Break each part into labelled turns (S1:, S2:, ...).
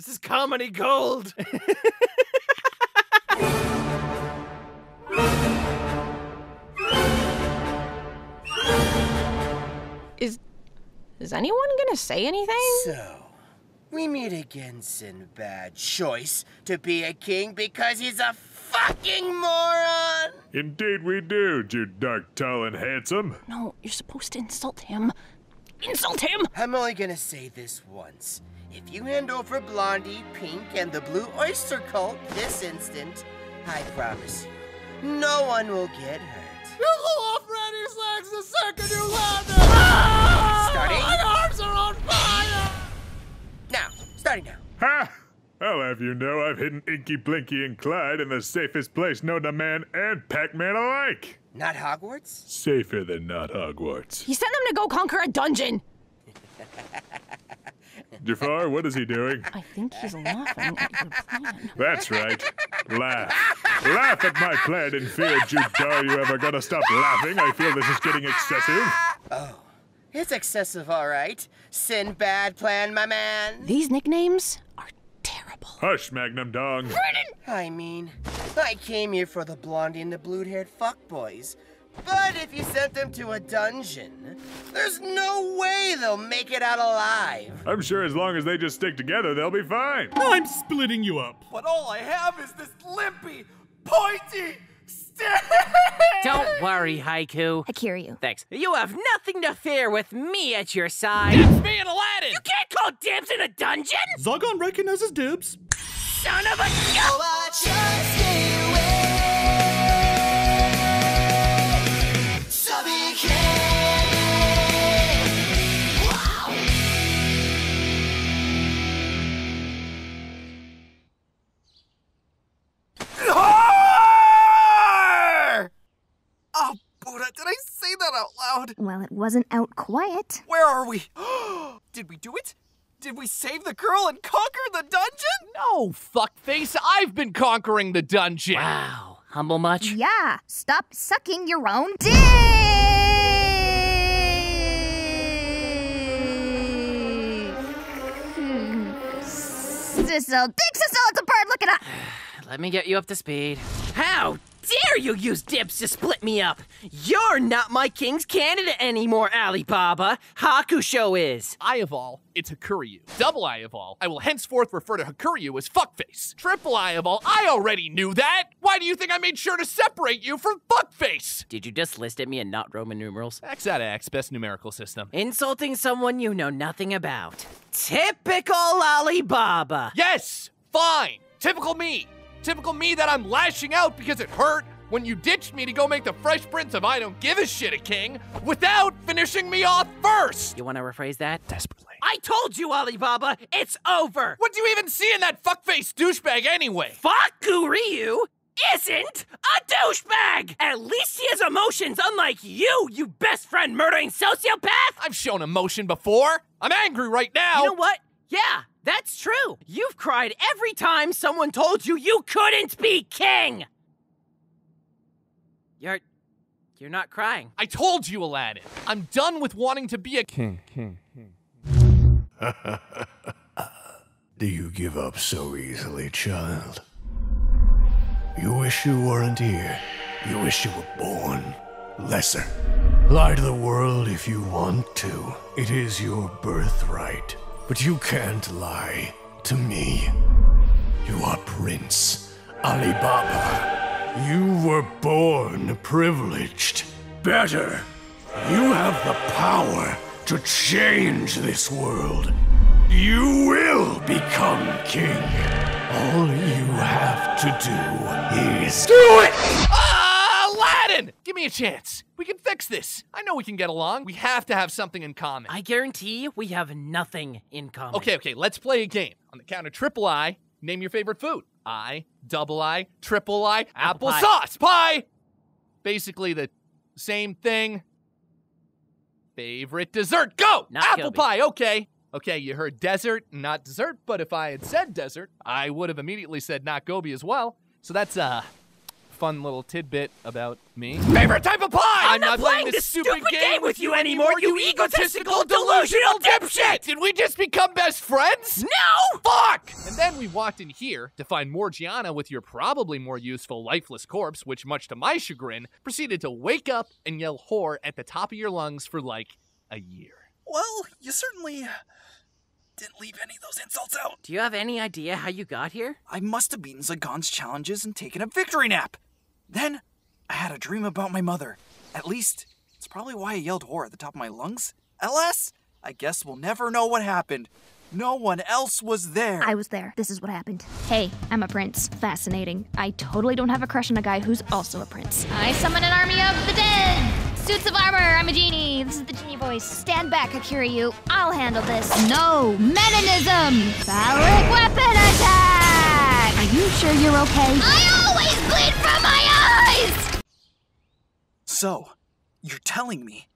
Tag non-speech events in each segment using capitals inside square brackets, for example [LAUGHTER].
S1: This is comedy gold. [LAUGHS]
S2: Is is anyone gonna say anything?
S3: So, we meet again, Sinbad. Choice to be a king because he's a fucking moron!
S4: Indeed we do, you dark, tall, and handsome.
S2: No, you're supposed to insult him. Insult him!
S3: I'm only gonna say this once. If you hand over Blondie, Pink, and the Blue Oyster Cult this instant, I promise you, no one will get hurt.
S1: You go off Randy's legs the second you land it! Ah!
S3: Starting?
S1: My arms are on fire!
S3: Now, starting now.
S4: Ha! I'll have you know I've hidden Inky, Blinky, and Clyde in the safest place known to man and Pac-Man alike.
S3: Not Hogwarts?
S4: Safer than not Hogwarts.
S2: He sent them to go conquer a dungeon. [LAUGHS]
S4: Jafar, what is he doing?
S2: I think he's laughing at your plan.
S4: That's right. Laugh. Laugh at my plan in fear, Jude. Are you ever gonna stop laughing? I feel this is getting excessive.
S3: Oh, it's excessive, all right. Sinbad plan, my man.
S2: These nicknames are terrible.
S4: Hush, Magnum Dong.
S3: I mean, I came here for the blondie and the blue-haired fuckboys. But if you sent them to a dungeon, there's no way they'll make it out alive.
S4: I'm sure as long as they just stick together, they'll be fine.
S5: I'm splitting you up.
S1: But all I have is this limpy, pointy stick!
S6: Don't worry, Haiku.
S7: I carry you.
S6: Thanks. You have nothing to fear with me at your side.
S1: It's me and Aladdin!
S6: You can't call dibs in a dungeon!
S5: Zygon recognizes dibs.
S6: Son of a...
S1: Oh, loud?
S7: Well, it wasn't out quiet.
S1: Where are we? [GASPS] did we do it? Did we save the girl and conquer the dungeon?
S8: No, fuckface, I've been conquering the dungeon.
S6: Wow. Humble much?
S7: Yeah, stop sucking your own dick! [LAUGHS] Sissel, Dickcissel, it's a bird, look it up! [SIGHS]
S6: Let me get you up to speed. How dare you use dibs to split me up? You're not my king's candidate anymore, Alibaba. Hakusho is.
S8: I of all, it's Hakuryu. Double I of all, I will henceforth refer to Hakuryu as fuckface. Triple I of all, I already knew that. Why do you think I made sure to separate you from fuckface?
S6: Did you just list at me and not Roman numerals?
S8: X out of X, best numerical system.
S6: Insulting someone you know nothing about. Typical Alibaba.
S8: Yes, fine. Typical me. Typical me that I'm lashing out because it hurt when you ditched me to go make the Fresh Prince of I Don't Give a Shit a king without finishing me off first.
S6: You want to rephrase that?
S8: Desperately.
S6: I told you, Alibaba, it's over.
S8: What do you even see in that fuckface douchebag anyway?
S6: Fakuryu isn't a douchebag. At least he has emotions, unlike you, you best friend murdering sociopath.
S8: I've shown emotion before. I'm angry right now.
S6: You know what? Yeah, that's true. You've cried every time someone told you you couldn't be king. You're. You're not crying.
S8: I told you, Aladdin. I'm done with wanting to be a king. [LAUGHS]
S9: Do you give up so easily, child? You wish you weren't here. You wish you were born lesser. Lie to the world if you want to. It is your birthright. But you can't lie to me. You are Prince Alibaba. You were born privileged. Better, you have the power to change this world. You will become king. All you have to do is do it!
S8: Give me a chance. We can fix this. I know we can get along. We have to have something in common.
S6: I guarantee we have nothing in common.
S8: Okay, okay, let's play a game. On the count of triple I, name your favorite food. I, double I, triple I,
S6: Apple pie.
S8: applesauce pie. Basically the same thing. Favorite dessert, go!
S6: Not
S8: Apple
S6: Kobe.
S8: pie, okay. Okay, you heard desert, not dessert, but if I had said desert, I would have immediately said not Gobi as well. So that's a fun little tidbit about me. Favorite type of pie!
S6: I'm not playing this stupid game with you anymore, you egotistical, delusional dipshit!
S8: Did we just become best friends?
S6: No!
S8: Fuck! And then we walked in here to find Morgiana with your probably more useful lifeless corpse, which, much to my chagrin, proceeded to wake up and yell whore at the top of your lungs for like a year.
S1: Well, you certainly didn't leave any of those insults out.
S6: Do you have any idea how you got here?
S1: I must have beaten Zagon's challenges and taken a victory nap. Then, I had a dream about my mother. At least, it's probably why I yelled whore at the top of my lungs. Alas, I guess we'll never know what happened. No one else was there.
S7: I was there. This is what happened. Hey, I'm a prince. Fascinating. I totally don't have a crush on a guy who's also a prince. I summon an army of the dead! Suits of armor, I'm a genie. This is the genie voice. Stand back, Akiryu. I'll handle this. No! Metanism! Phallic weapon attack! Are you sure you're okay? I always bleed from my eyes!
S1: So, you're telling me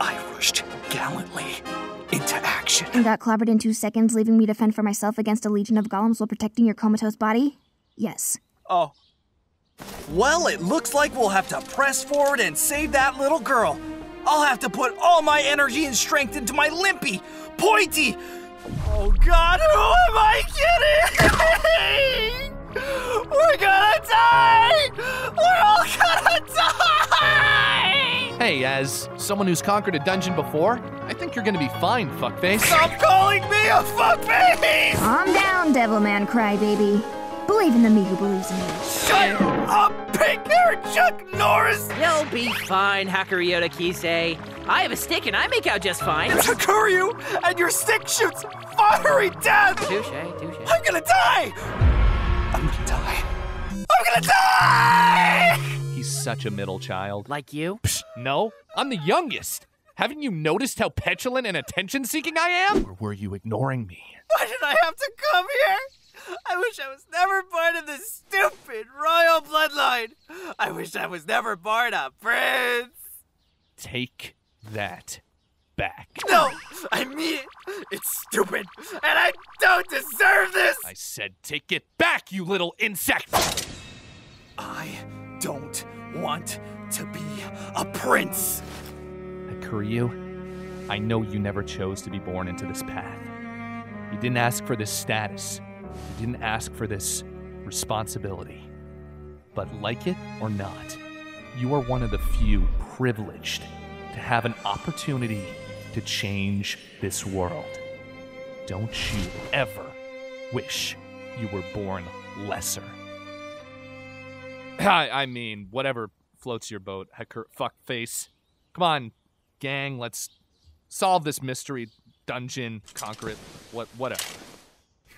S1: I rushed gallantly into action.
S7: And got clobbered in two seconds, leaving me to fend for myself against a legion of golems while protecting your comatose body? Yes.
S1: Oh. Well, it looks like we'll have to press forward and save that little girl. I'll have to put all my energy and strength into my limpy, pointy. Oh God, who am I kidding? [LAUGHS] We're gonna die! We're all gonna die!
S8: Hey, as someone who's conquered a dungeon before, I think you're gonna be fine, fuckface.
S1: Stop calling me a fuckface!
S7: Calm down, Devilman Crybaby. Believe in the me who believes in me.
S1: Shut up, pink hair Chuck Norris!
S6: You'll be fine, Hakurioda Kisei. I have a stick and I make out just fine.
S1: Takuryu, and your stick shoots fiery death!
S6: Touche, touche.
S1: I'm gonna die! I'm gonna die. I'm gonna die!
S8: He's such a middle child.
S6: Like you?
S8: Psh, No, I'm the youngest. Haven't you noticed how petulant and attention seeking I am? Or were you ignoring me?
S3: Why did I have to come here? I wish I was never born in this stupid royal bloodline. I wish I was never born a prince.
S8: Take that back.
S3: No, I mean it. It's stupid, and I don't deserve this.
S8: I said take it back, you little insect!
S1: I don't want to be a prince.
S8: Hakuryu, I know you never chose to be born into this path. You didn't ask for this status. You didn't ask for this responsibility. But like it or not, you are one of the few privileged to have an opportunity to change this world. Don't you ever wish you were born lesser. I, I mean, whatever floats your boat, Hakur, fuck face. Come on, gang, let's solve this mystery dungeon, conquer it, what, whatever.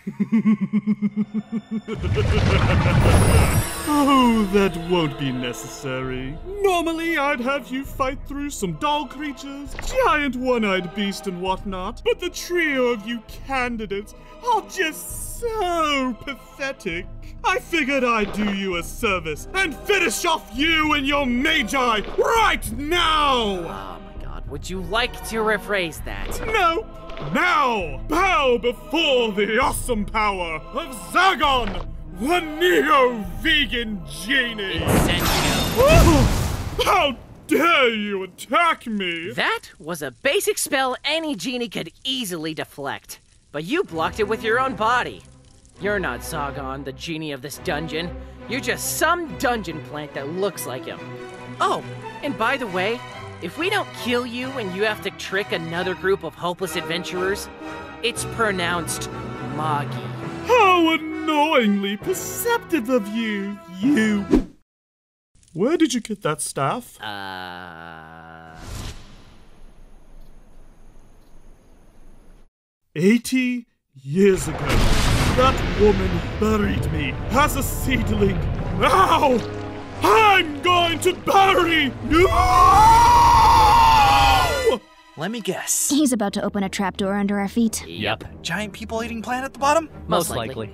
S8: [LAUGHS]
S5: Oh, that won't be necessary. Normally, I'd have you fight through some doll creatures, giant one eyed beast, and whatnot, but the trio of you candidates are just so pathetic. I figured I'd do you a service and finish off you and your magi right now!
S6: Oh my god, would you like to rephrase that?
S5: No! Now, bow before the awesome power of Zagon, the neo-vegan genie! How dare you attack me?
S6: That was a basic spell any genie could easily deflect. But you blocked it with your own body. You're not Zagon, the genie of this dungeon. You're just some dungeon plant that looks like him. Oh, and by the way, if we don't kill you and you have to trick another group of hopeless adventurers, it's pronounced Magi.
S5: How annoyingly perceptive of you, you. Where did you get that staff?
S6: Uh.
S5: 80 years ago, that woman buried me as a seedling. Now, I'm going to bury you!
S1: Let me guess.
S7: He's about to open a trapdoor under our feet.
S8: Yep.
S1: Giant people eating plant at the bottom?
S6: Most likely.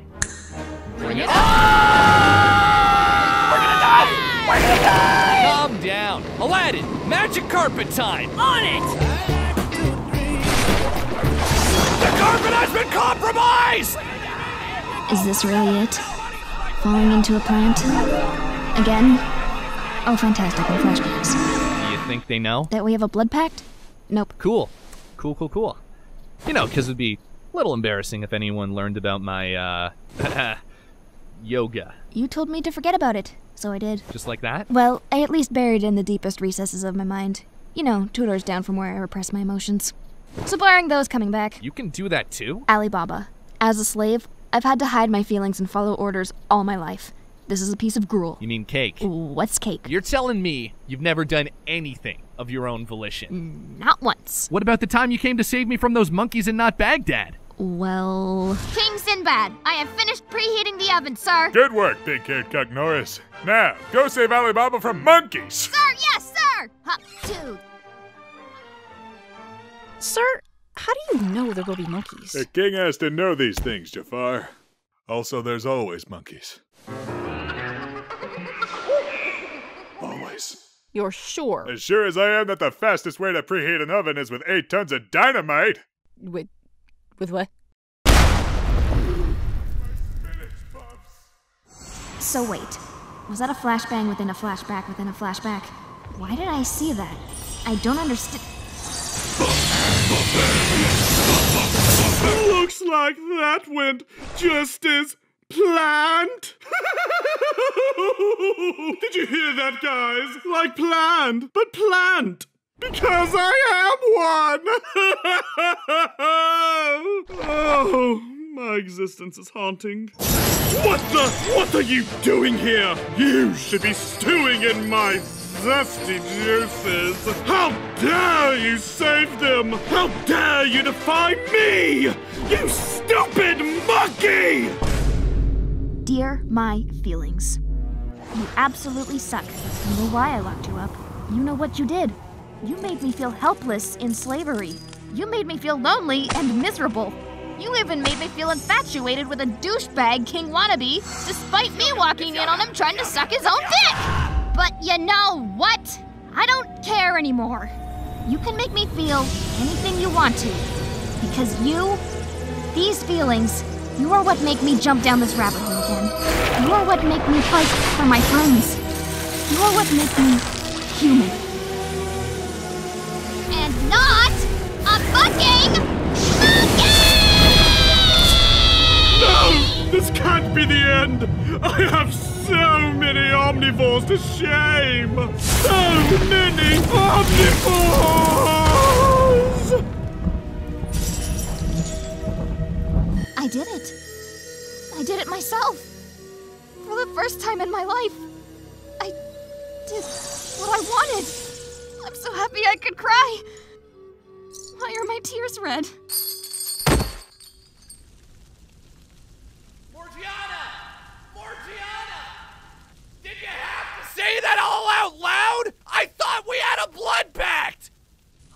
S1: Bring it on! We're gonna die! We're gonna die!
S8: Calm down. Aladdin, magic carpet time!
S6: On it!
S8: The carpet has been compromised!
S7: Is this really it? Falling into a plant? Again? Oh, fantastic, no flashbacks.
S8: Do you think they know?
S7: That we have a blood pact? Nope.
S8: Cool. Cool, cool, cool. You know, because it'd be A little embarrassing if anyone learned about my, uh, [LAUGHS] yoga.
S7: You told me to forget about it, so I did.
S8: Just like that?
S7: Well, I at least buried it in the deepest recesses of my mind. You know, two doors down from where I repress my emotions. So, barring those coming back,
S8: You can do that too?
S7: Alibaba. As a slave, I've had to hide my feelings and follow orders all my life. This is a piece of gruel.
S8: You mean cake?
S7: What's cake?
S8: You're telling me you've never done anything of your own volition?
S7: Mm, not once.
S8: What about the time you came to save me from those monkeys in Not Baghdad?
S7: Well. King Sinbad, I have finished preheating the oven, sir.
S4: Good work, big haired Cuck Norris. Now, go save Alibaba from monkeys.
S7: Sir, yes, sir! Huh, dude.
S2: Sir, how do you know there will be monkeys?
S4: The king has to know these things, Jafar. Also, there's always monkeys.
S2: You're sure?
S4: As sure as I am that the fastest way to preheat an oven is with eight tons of dynamite.
S2: With, with what?
S7: So, wait. Was that a flashbang within a flashback within a flashback? Why did I see that? I don't understand.
S5: Looks like that went just as planned. [LAUGHS] [LAUGHS] Did you hear that, guys? Like planned, but plant. Because I am one! [LAUGHS] oh, my existence is haunting. What the? What are you doing here? You should be stewing in my zesty juices. How dare you save them? How dare you defy me? You stupid monkey!
S7: Dear my feelings. You absolutely suck. You know why I locked you up. You know what you did. You made me feel helpless in slavery. You made me feel lonely and miserable. You even made me feel infatuated with a douchebag king wannabe, despite me walking in on him trying to suck his own dick! But you know what? I don't care anymore. You can make me feel anything you want to. Because you, these feelings, you are what make me jump down this rabbit hole again. You are what make me fight for my friends. You are what make me human. And not a fucking
S5: No! This can't be the end! I have so many omnivores to shame! So many omnivores!
S7: I did it. I did it myself. For the first time in my life, I did what I wanted. I'm so happy I could cry. Why are my tears red?
S10: Morgiana! Morgiana! Did you have to say that all out loud? I thought we had a blood pact!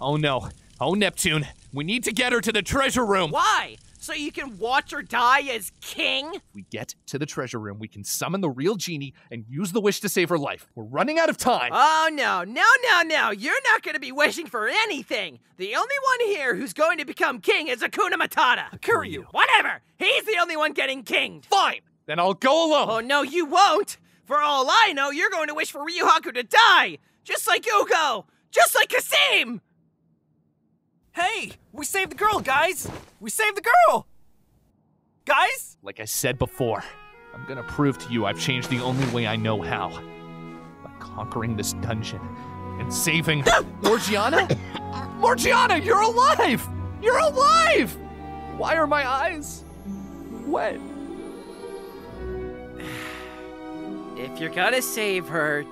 S8: Oh no. Oh, Neptune. We need to get her to the treasure room.
S6: Why? So you can watch her die as king?
S8: If we get to the treasure room, we can summon the real genie and use the wish to save her life. We're running out of time.
S6: Oh no, no, no, no. You're not going to be wishing for anything. The only one here who's going to become king is Akuna Matata.
S1: Kuryu.
S6: Whatever. He's the only one getting kinged.
S8: Fine. Then I'll go alone.
S6: Oh no, you won't. For all I know, you're going to wish for Ryu Haku to die. Just like Ugo. Just like Kasim.
S1: Hey, we saved the girl, guys! We saved the girl! Guys?
S8: Like I said before, I'm gonna prove to you I've changed the only way I know how. By conquering this dungeon and saving ah! Morgiana? Morgiana, you're alive! You're alive! Why are my eyes wet? [SIGHS]
S6: If you're gonna save her,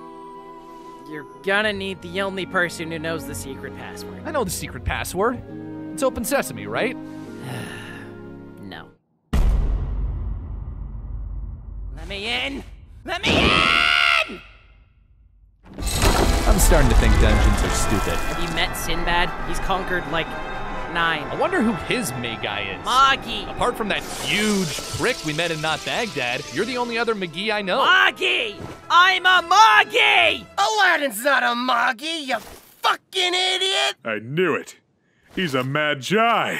S6: you're gonna need the only person who knows the secret password.
S8: I know the secret password. It's open sesame, right? [SIGHS]
S6: No. Let me in! Let me in!
S8: I'm starting to think dungeons are stupid.
S6: Have you met Sinbad? He's conquered like nine.
S8: I wonder who his May guy is.
S6: Magi!
S8: Apart from that huge prick we met in Not Baghdad, you're the only other McGee I know.
S6: Magi! I'm a Magi!
S3: Aladdin's not a Magi, you fucking idiot!
S4: I knew it. He's a magi.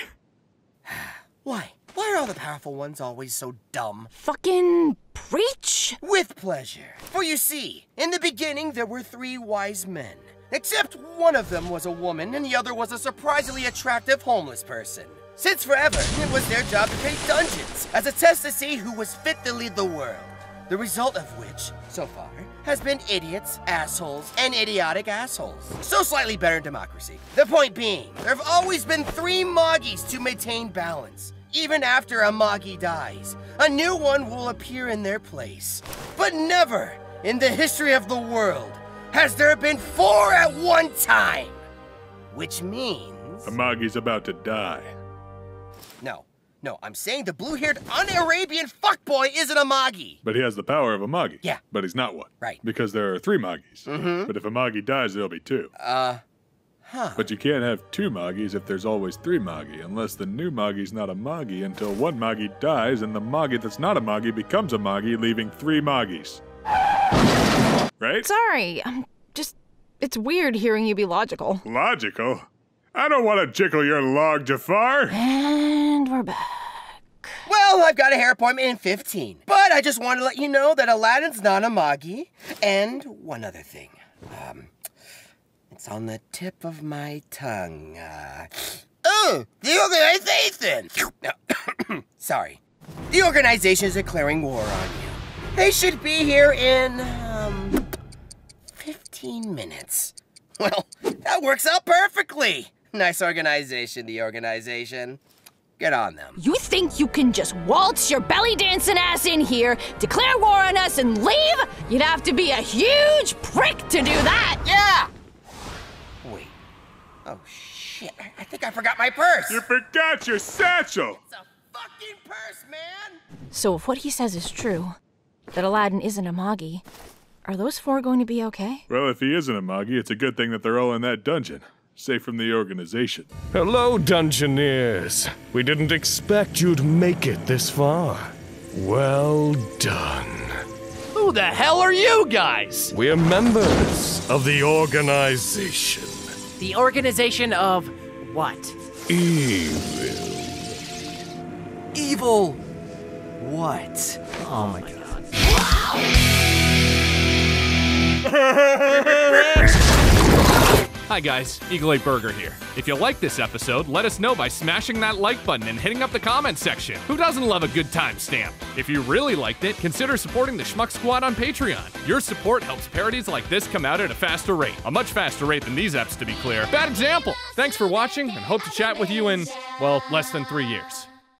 S3: Why? Why are all the powerful ones always so dumb?
S2: Fucking preach!
S3: With pleasure. For you see, in the beginning there were three wise men. Except one of them was a woman and the other was a surprisingly attractive homeless person. Since forever, it was their job to create dungeons as a test to see who was fit to lead the world. The result of which, so far, has been idiots, assholes, and idiotic assholes. So slightly better in democracy. The point being, there have always been three Moggies to maintain balance. Even after a Moggy dies, a new one will appear in their place. But never in the history of the world has there been four at one time. Which means.
S4: Amagi's about to die.
S3: No, no, I'm saying the blue haired un Arabian fuckboy isn't a Moggy.
S4: But he has the power of a Magi.
S3: Yeah.
S4: But he's not one.
S3: Right.
S4: Because there are three Magis.
S3: Mhm.
S4: But if a Magi dies, there'll be two.
S3: Uh, huh.
S4: But you can't have two Magis if there's always three Magi, unless the new Magi's not a Magi until one Magi dies and the Magi that's not a Magi becomes a Magi, leaving three Magis. Right?
S2: Sorry, I'm just. It's weird hearing you be logical.
S4: Logical? I don't want to jickle your log, Jafar.
S2: And we're back.
S3: Well, I've got a hair appointment in 15. But I just wanted to let you know that Aladdin's not a Moggy. And one other thing. Um, it's on the tip of my tongue. Uh, oh, the organization! No, [COUGHS] sorry. The organization is declaring war on you. They should be here in, um, 15 minutes. Well, that works out perfectly. Nice organization, the organization. Get on them.
S2: You think you can just waltz your belly dancing ass in here, declare war on us, and leave? You'd have to be a huge prick to do that.
S3: Yeah! Wait. Oh, shit. I, I think I forgot my purse.
S4: You forgot your satchel!
S3: It's a fucking purse, man!
S2: So if what he says is true, that Aladdin isn't a Magi, are those four going to be okay?
S4: Well, if he isn't a Magi, it's a good thing that they're all in that dungeon, safe from the organization.
S11: Hello, Dungeoneers. We didn't expect you'd make it this far. Well done.
S10: Who the hell are you guys?
S11: We're members of the organization.
S6: The organization of what?
S11: Evil.
S1: Evil. What?
S6: Oh my god. [LAUGHS]
S8: Hi guys, Eagle8burger here. If you like this episode, let us know by smashing that like button and hitting up the comment section. Who doesn't love a good time stamp? If you really liked it, consider supporting the Schmuck Squad on Patreon. Your support helps parodies like this come out at a faster rate. A much faster rate than these eps, to be clear. Bad example. Thanks for watching, and hope to chat with you in, well, less than three years.